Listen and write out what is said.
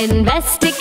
Investigate